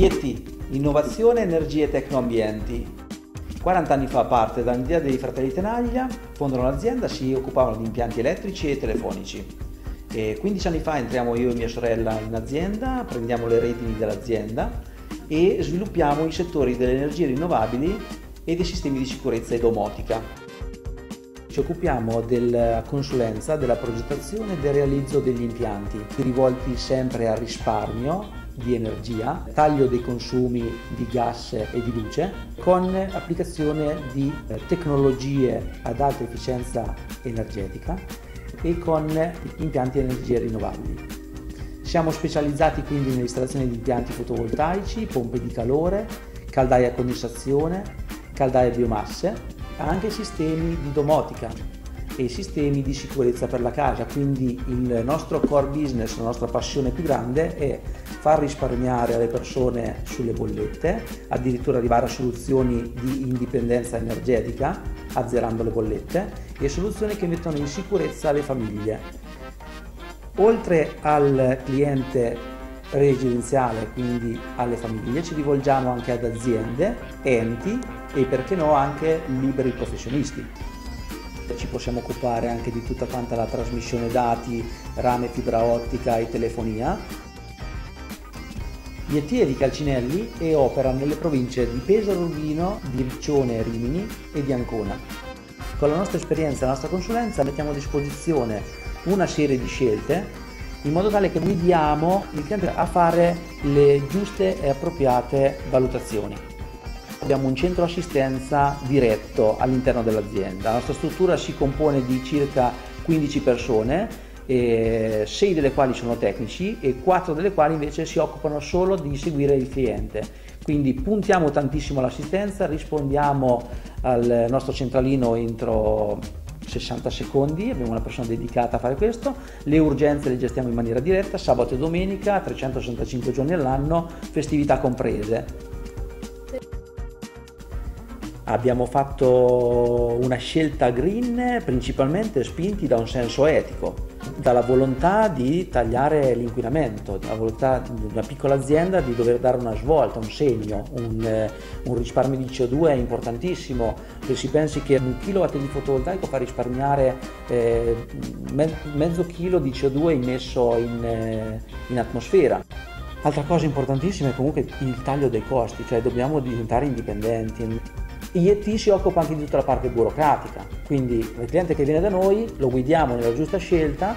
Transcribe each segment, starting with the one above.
IET, Innovazione, Energie e Tecnoambienti. 40 anni fa parte dall'idea dei fratelli Tenaglia, fondano l'azienda, si occupavano di impianti elettrici e telefonici. E 15 anni fa entriamo io e mia sorella in azienda, prendiamo le redini dell'azienda e sviluppiamo i settori delle energie rinnovabili e dei sistemi di sicurezza e domotica. Ci occupiamo della consulenza, della progettazione e del realizzo degli impianti, rivolti sempre al risparmio di energia, taglio dei consumi di gas e di luce, con applicazione di eh, tecnologie ad alta efficienza energetica e con impianti di energie rinnovabili. Siamo specializzati quindi nell'installazione di impianti fotovoltaici, pompe di calore, caldaie a condensazione, caldaie a biomasse, anche sistemi di domotica e sistemi di sicurezza per la casa. Quindi il nostro core business, la nostra passione più grande è far risparmiare alle persone sulle bollette, addirittura arrivare a soluzioni di indipendenza energetica, azzerando le bollette, e soluzioni che mettono in sicurezza le famiglie. Oltre al cliente residenziale, quindi alle famiglie, ci rivolgiamo anche ad aziende, enti e perché no anche liberi professionisti. Ci possiamo occupare anche di tutta quanta la trasmissione dati, rame fibra ottica e telefonia. IET è di Calcinelli e opera nelle province di Pesaro Urbino, di Riccione Rimini e di Ancona. Con la nostra esperienza e la nostra consulenza mettiamo a disposizione una serie di scelte in modo tale che guidiamo il cliente a fare le giuste e appropriate valutazioni. Abbiamo un centro assistenza diretto all'interno dell'azienda. La nostra struttura si compone di circa 15 persone, 6 delle quali sono tecnici e 4 delle quali invece si occupano solo di seguire il cliente. Quindi puntiamo tantissimo all'assistenza, rispondiamo al nostro centralino entro 60 secondi, abbiamo una persona dedicata a fare questo, le urgenze le gestiamo in maniera diretta, sabato e domenica, 365 giorni all'anno, festività comprese. Abbiamo fatto una scelta green principalmente spinti da un senso etico dalla volontà di tagliare l'inquinamento, dalla volontà di una piccola azienda di dover dare una svolta, un segno, un, eh, un risparmio di CO2 è importantissimo, se si pensi che un kilowatt di fotovoltaico fa risparmiare eh, mezzo chilo di CO2 immesso in, eh, in atmosfera. Altra cosa importantissima è comunque il taglio dei costi, cioè dobbiamo diventare indipendenti. IET si occupa anche di tutta la parte burocratica, quindi il cliente che viene da noi lo guidiamo nella giusta scelta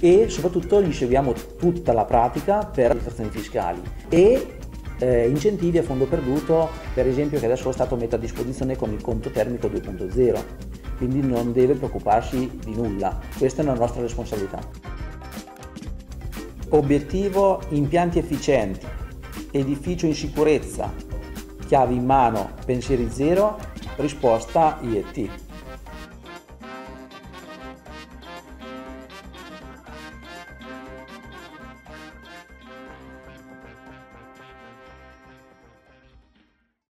e soprattutto gli seguiamo tutta la pratica per le detrazioni fiscali e eh, incentivi a fondo perduto, per esempio che adesso lo Stato mette a disposizione con il conto termico 2.0, quindi non deve preoccuparsi di nulla, questa è una nostra responsabilità. Obiettivo impianti efficienti, edificio in sicurezza, chiavi in mano, pensieri zero, risposta IET.